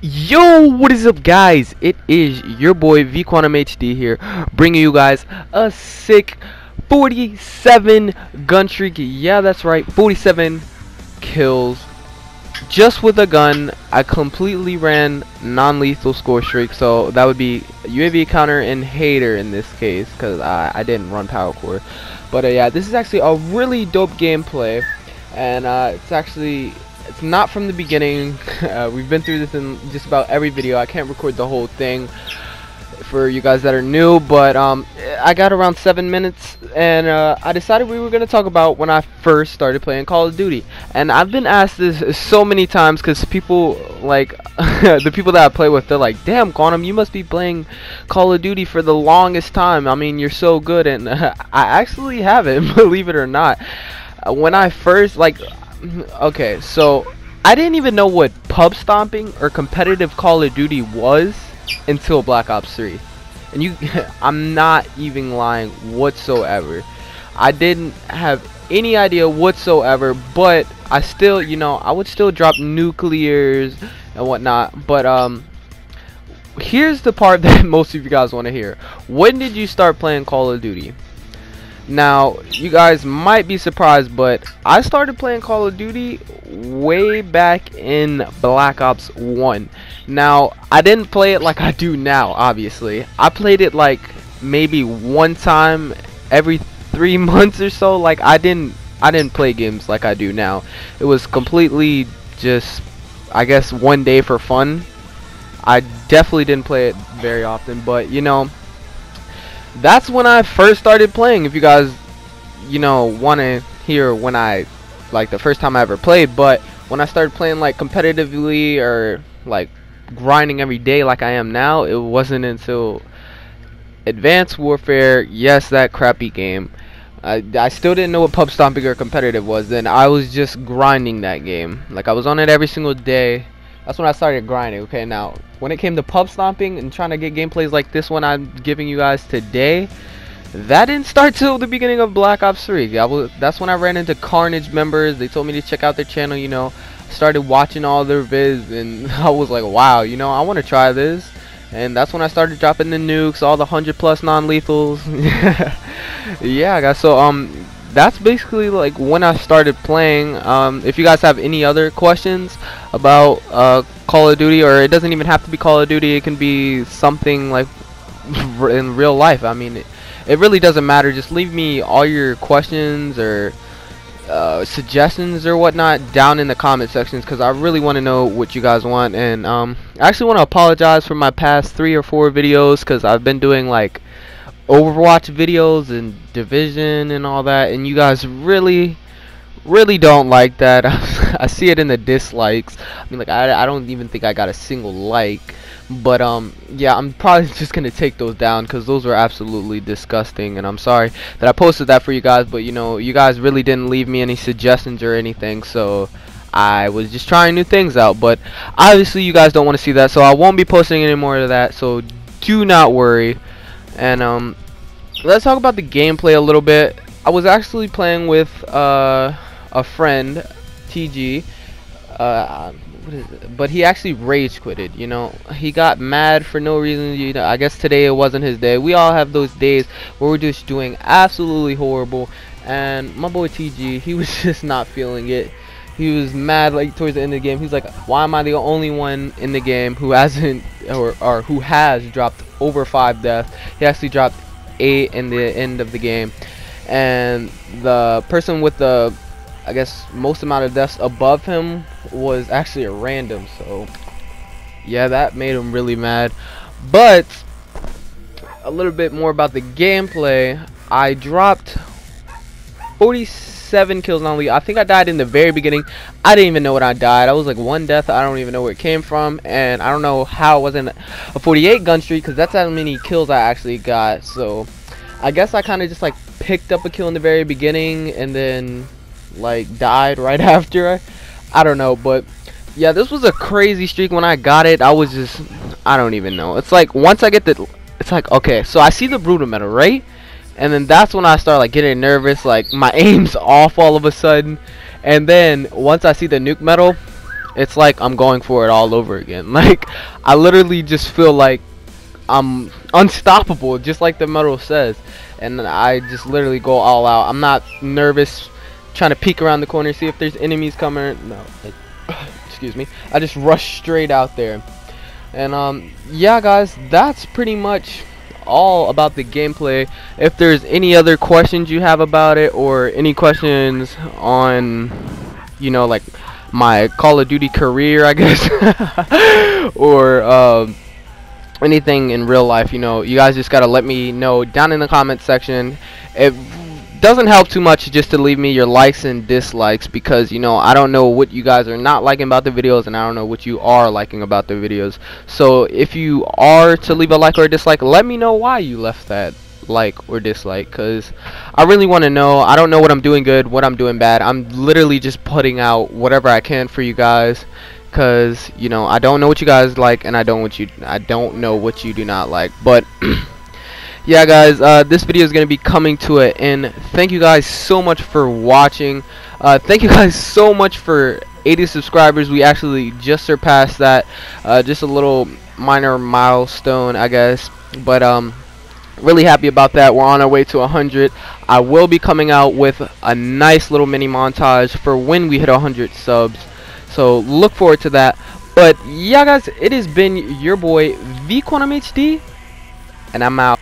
Yo, what is up guys? It is your boy V Quantum HD here, bringing you guys a sick 47 gun streak. Yeah, that's right, 47 kills. Just with a gun, I completely ran non-lethal score streak, so that would be UAV counter and HATR in this case, because I, I didn't run power core. But uh, yeah, this is actually a really dope gameplay, and uh, it's actually it's not from the beginning. Uh, we've been through this in just about every video. I can't record the whole thing for you guys that are new, but um, I got around seven minutes, and uh, I decided we were gonna talk about when I first started playing Call of Duty. And I've been asked this so many times because people like the people that I play with, they're like, "Damn, Quantum, you must be playing Call of Duty for the longest time. I mean, you're so good." And uh, I actually haven't, believe it or not. When I first like okay, so I didn't even know what pub stomping or competitive Call of Duty was until Black Ops 3. And you I'm not even lying whatsoever. I didn't have any idea whatsoever, but I still, you know, I would still drop nuclears and whatnot. But um here's the part that most of you guys want to hear. When did you start playing Call of Duty? Now, you guys might be surprised, but I started playing Call of Duty way back in Black Ops 1. Now, I didn't play it like I do now, obviously. I played it like maybe one time every three months or so. Like, I didn't, I didn't play games like I do now. It was completely just, I guess, one day for fun. I definitely didn't play it very often, but, you know, that's when I first started playing. If you guys, you know, want to hear when I, like the first time I ever played, but when I started playing like competitively or like grinding every day like I am now, it wasn't until Advanced Warfare, yes, that crappy game. I, I still didn't know what pub stomping or competitive was then. I was just grinding that game. Like I was on it every single day. That's when I started grinding. Okay, now when it came to pub stomping and trying to get gameplays like this one I'm giving you guys today, that didn't start till the beginning of Black Ops 3. I was, that's when I ran into Carnage members. They told me to check out their channel, you know. Started watching all their vids and I was like, wow, you know, I want to try this. And that's when I started dropping the nukes, all the 100 plus non-lethals. yeah, guys, so um that's basically like when I started playing. Um, if you guys have any other questions about uh, Call of Duty, or it doesn't even have to be Call of Duty, it can be something like in real life. I mean, it, it really doesn't matter. Just leave me all your questions or uh, suggestions or whatnot down in the comment sections because I really want to know what you guys want. And um, I actually want to apologize for my past three or four videos because I've been doing like Overwatch videos and Division and all that, and you guys really, really don't like that. I see it in the dislikes. I mean, like, I, I don't even think I got a single like. But, um, yeah, I'm probably just going to take those down because those were absolutely disgusting. And I'm sorry that I posted that for you guys. But, you know, you guys really didn't leave me any suggestions or anything. So, I was just trying new things out. But, obviously, you guys don't want to see that. So, I won't be posting any more of that. So, do not worry. And um, let's talk about the gameplay a little bit. I was actually playing with uh, a friend, TG. Uh, but he actually rage quitted. You know, he got mad for no reason. You know, I guess today it wasn't his day. We all have those days where we're just doing absolutely horrible. And my boy TG, he was just not feeling it he was mad like towards the end of the game. He's like, why am I the only one in the game who hasn't or, or who has dropped over five deaths? He actually dropped eight in the end of the game, and the person with the I guess most amount of deaths above him was actually a random. So yeah, that made him really mad. But a little bit more about the gameplay. I dropped 46 seven kills on lead. I think I died in the very beginning. I didn't even know when I died. I was like one death. I don't even know where it came from. And I don't know how it wasn't a 48 gun streak because that's how many kills I actually got. So I guess I kind of just like picked up a kill in the very beginning and then like died right after. I, I don't know. But yeah, this was a crazy streak when I got it. I was just, I don't even know. It's like once I get the, it's like, okay, so I see the brutal medal, right? And then that's when I start like getting nervous like my aim's off all of a sudden and then once I see the nuke medal it's like I'm going for it all over again. Like I literally just feel like I'm unstoppable, just like the medal says, and I just literally go all out. I'm not nervous, trying to peek around the corner, see if there's enemies coming. No, excuse me. I just rush straight out there, and um, yeah, guys, that's pretty much all about the gameplay. If there's any other questions you have about it, or any questions on, you know, like my Call of Duty career, I guess, or um, anything in real life, you know, you guys just gotta let me know down in the comment section. It doesn't help too much just to leave me your likes and dislikes because you know I don't know what you guys are not liking about the videos and I don't know what you are liking about the videos. So if you are to leave a like or a dislike, let me know why you left that like or dislike because I really want to know. I don't know what I'm doing good, what I'm doing bad. I'm literally just putting out whatever I can for you guys because you know I don't know what you guys like and I don't what you I don't know what you do not like. But yeah, guys, uh, this video is gonna be coming to an end. Thank you guys so much for watching. Uh, thank you guys so much for 80 subscribers. We actually just surpassed that. Uh, just a little minor milestone, I guess. But um really happy about that we're on our way to 100 I will be coming out with a nice little mini montage for when we hit 100 subs so look forward to that but yeah guys it has been your boy V Quantum HD and I'm out